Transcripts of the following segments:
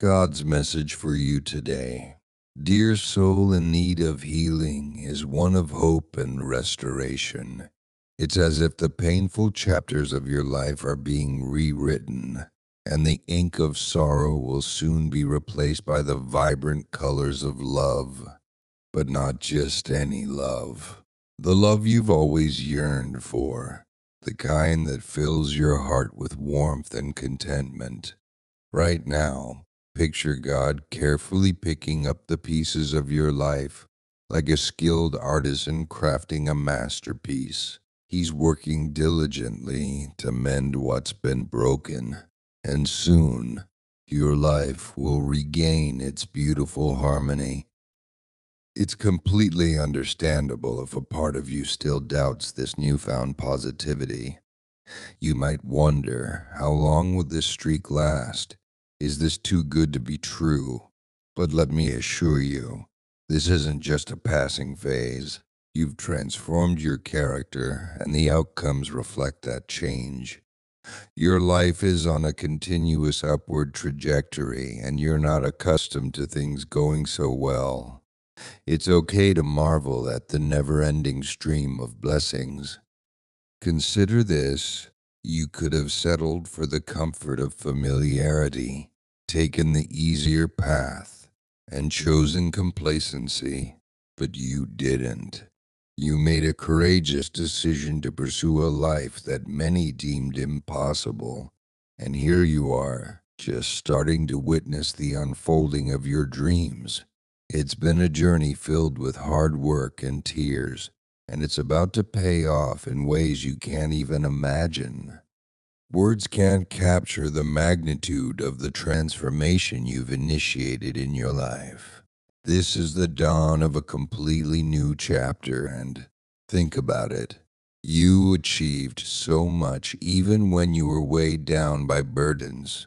God's message for you today. Dear soul in need of healing is one of hope and restoration. It's as if the painful chapters of your life are being rewritten, and the ink of sorrow will soon be replaced by the vibrant colors of love. But not just any love. The love you've always yearned for, the kind that fills your heart with warmth and contentment. Right now, picture God carefully picking up the pieces of your life like a skilled artisan crafting a masterpiece. He's working diligently to mend what's been broken, and soon your life will regain its beautiful harmony. It's completely understandable if a part of you still doubts this newfound positivity. You might wonder how long will this streak last? Is this too good to be true? But let me assure you, this isn't just a passing phase. You've transformed your character, and the outcomes reflect that change. Your life is on a continuous upward trajectory, and you're not accustomed to things going so well. It's okay to marvel at the never ending stream of blessings. Consider this you could have settled for the comfort of familiarity, taken the easier path, and chosen complacency, but you didn't. You made a courageous decision to pursue a life that many deemed impossible, and here you are, just starting to witness the unfolding of your dreams. It's been a journey filled with hard work and tears, and it's about to pay off in ways you can't even imagine. Words can't capture the magnitude of the transformation you've initiated in your life. This is the dawn of a completely new chapter, and think about it. You achieved so much even when you were weighed down by burdens.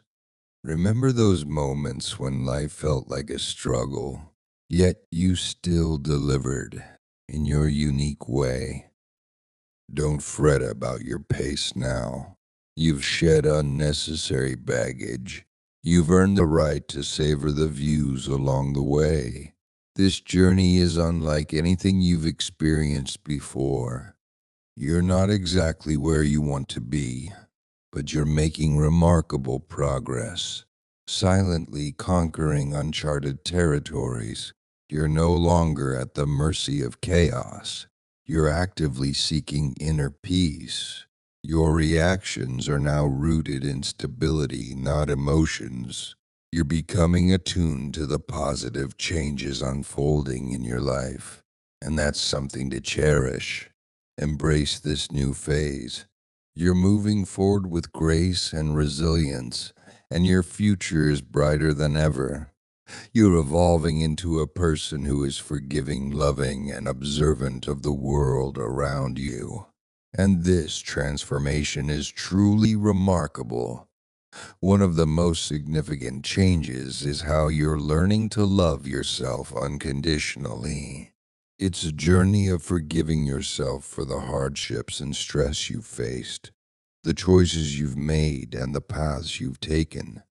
Remember those moments when life felt like a struggle? Yet you still delivered in your unique way. Don't fret about your pace now. You've shed unnecessary baggage. You've earned the right to savor the views along the way. This journey is unlike anything you've experienced before. You're not exactly where you want to be, but you're making remarkable progress, silently conquering uncharted territories you're no longer at the mercy of chaos. You're actively seeking inner peace. Your reactions are now rooted in stability, not emotions. You're becoming attuned to the positive changes unfolding in your life, and that's something to cherish. Embrace this new phase. You're moving forward with grace and resilience, and your future is brighter than ever. You're evolving into a person who is forgiving, loving, and observant of the world around you. And this transformation is truly remarkable. One of the most significant changes is how you're learning to love yourself unconditionally. It's a journey of forgiving yourself for the hardships and stress you've faced, the choices you've made, and the paths you've taken.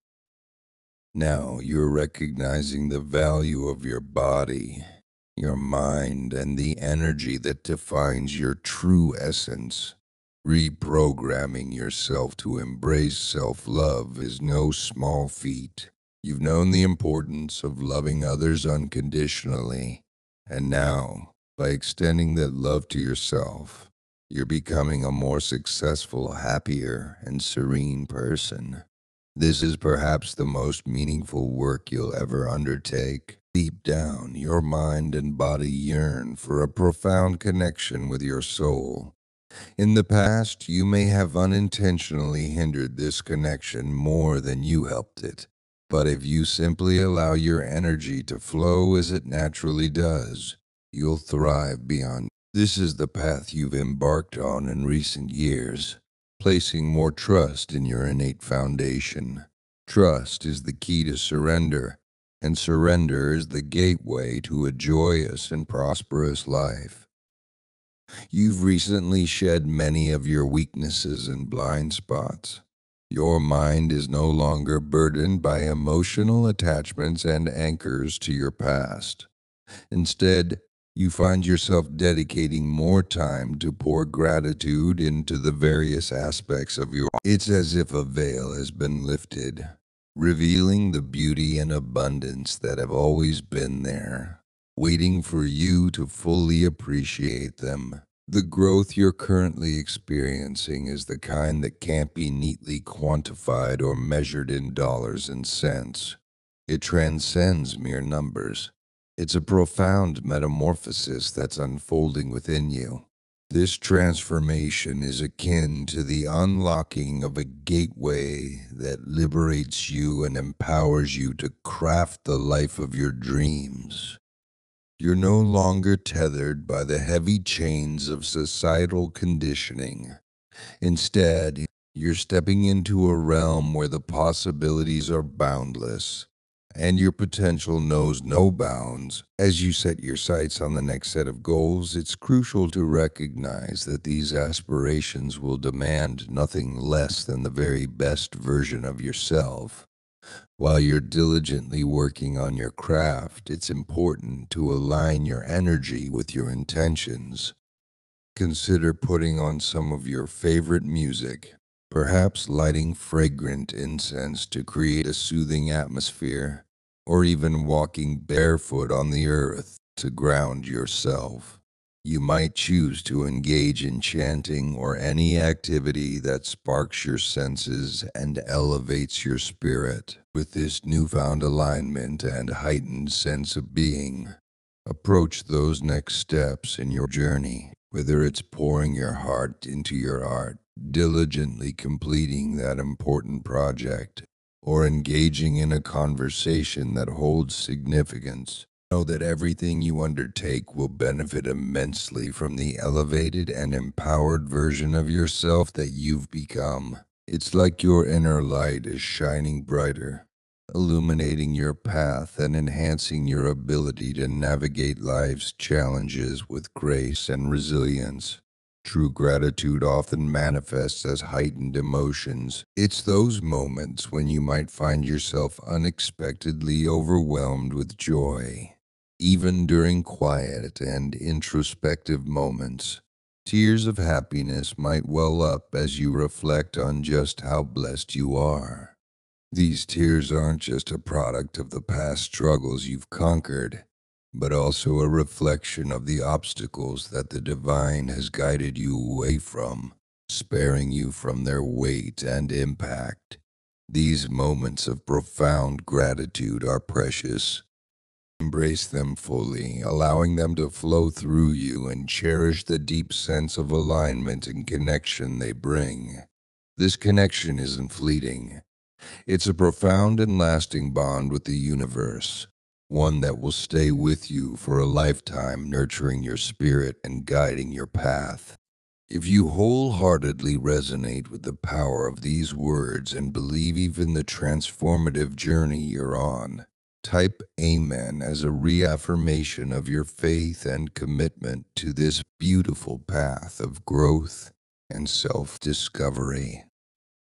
Now you're recognizing the value of your body, your mind, and the energy that defines your true essence. Reprogramming yourself to embrace self love is no small feat. You've known the importance of loving others unconditionally, and now, by extending that love to yourself, you're becoming a more successful, happier, and serene person. This is perhaps the most meaningful work you'll ever undertake. Deep down, your mind and body yearn for a profound connection with your soul. In the past, you may have unintentionally hindered this connection more than you helped it. But if you simply allow your energy to flow as it naturally does, you'll thrive beyond. This is the path you've embarked on in recent years placing more trust in your innate foundation. Trust is the key to surrender, and surrender is the gateway to a joyous and prosperous life. You've recently shed many of your weaknesses and blind spots. Your mind is no longer burdened by emotional attachments and anchors to your past. Instead, you find yourself dedicating more time to pour gratitude into the various aspects of your It's as if a veil has been lifted, revealing the beauty and abundance that have always been there, waiting for you to fully appreciate them. The growth you're currently experiencing is the kind that can't be neatly quantified or measured in dollars and cents. It transcends mere numbers. It's a profound metamorphosis that's unfolding within you. This transformation is akin to the unlocking of a gateway that liberates you and empowers you to craft the life of your dreams. You're no longer tethered by the heavy chains of societal conditioning. Instead, you're stepping into a realm where the possibilities are boundless and your potential knows no bounds. As you set your sights on the next set of goals, it's crucial to recognize that these aspirations will demand nothing less than the very best version of yourself. While you're diligently working on your craft, it's important to align your energy with your intentions. Consider putting on some of your favorite music, perhaps lighting fragrant incense to create a soothing atmosphere, or even walking barefoot on the earth to ground yourself. You might choose to engage in chanting or any activity that sparks your senses and elevates your spirit. With this newfound alignment and heightened sense of being, approach those next steps in your journey, whether it's pouring your heart into your art diligently completing that important project, or engaging in a conversation that holds significance. Know that everything you undertake will benefit immensely from the elevated and empowered version of yourself that you've become. It's like your inner light is shining brighter, illuminating your path and enhancing your ability to navigate life's challenges with grace and resilience. True gratitude often manifests as heightened emotions. It's those moments when you might find yourself unexpectedly overwhelmed with joy. Even during quiet and introspective moments, tears of happiness might well up as you reflect on just how blessed you are. These tears aren't just a product of the past struggles you've conquered but also a reflection of the obstacles that the divine has guided you away from, sparing you from their weight and impact. These moments of profound gratitude are precious. Embrace them fully, allowing them to flow through you and cherish the deep sense of alignment and connection they bring. This connection isn't fleeting. It's a profound and lasting bond with the universe, one that will stay with you for a lifetime, nurturing your spirit and guiding your path. If you wholeheartedly resonate with the power of these words and believe even the transformative journey you're on, type Amen as a reaffirmation of your faith and commitment to this beautiful path of growth and self discovery.